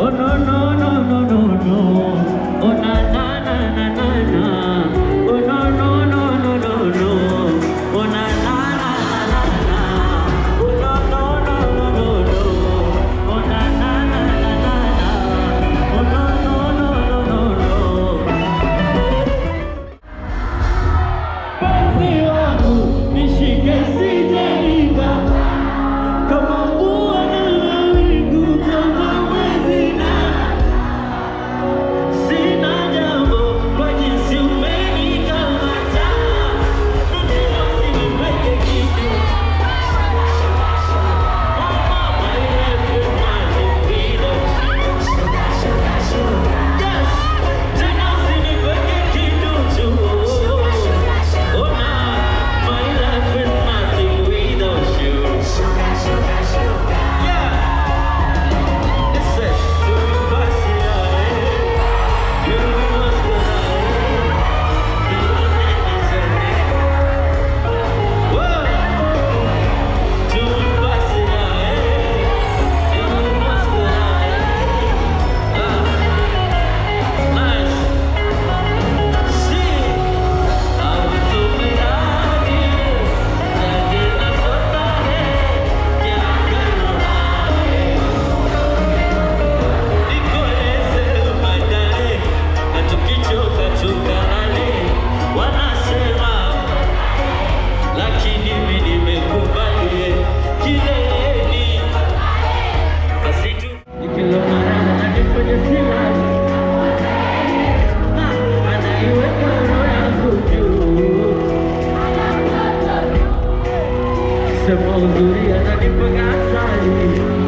Oh no no Siamo duri ada tá di pengasari